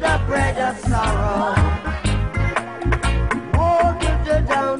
the bread of sorrow. Oh, hold to the down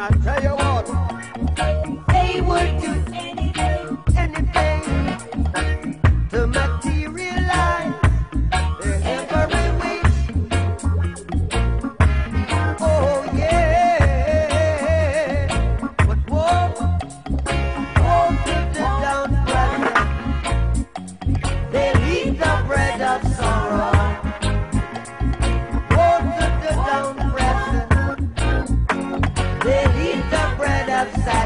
I tell you what, they would do anything, anything to make. upside.